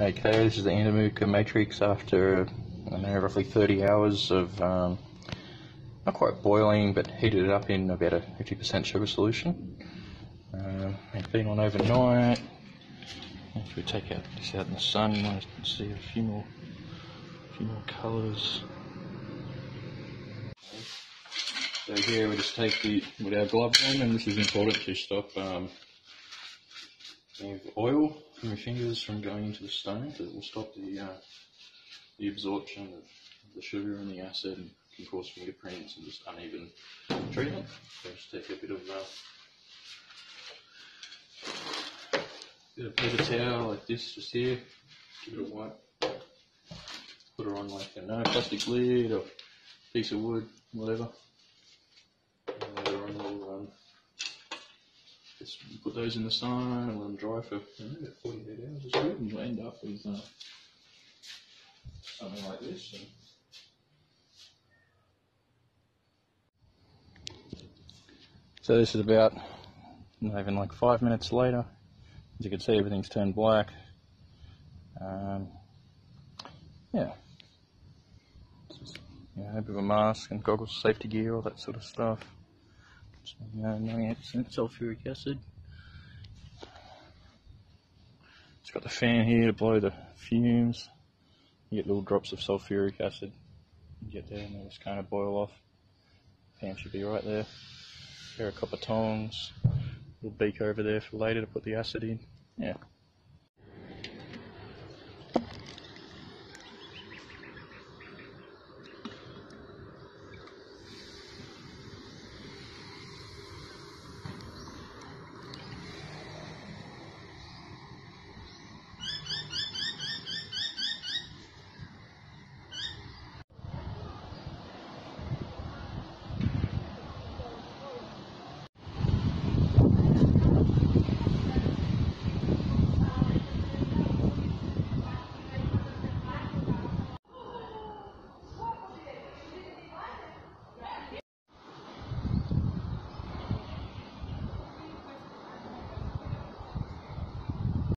Okay, this is the Andamooka matrix after I don't roughly 30 hours of um, not quite boiling, but heated it up in about a 50% sugar solution. Um, and been on overnight. If we take out this out in the sun, you to see a few more, few more colours. So here we just take the with our gloves on, and this is important to stop um, oil your fingers from going into the stone, because it will stop the uh, the absorption of the sugar and the acid and can cause fingerprints and just uneven treatment. So just take a bit of uh, bit of paper towel like this just here, give it a wipe, put it on like a no plastic lid or piece of wood, whatever. And later on we'll um, just put those in the sun and let them dry for you know, 48 hours or so, and you'll end up with uh, something like this. And so this is about not even like five minutes later. As you can see, everything's turned black. Um, yeah. Just, you know, a bit of a mask and goggles, safety gear, all that sort of stuff. So, you know, 98% sulfuric acid. It's got the fan here to blow the fumes. You get little drops of sulfuric acid. You get there and they just kind of boil off. Pan should be right there. Pair of copper tongs. Little beaker over there for later to put the acid in. Yeah.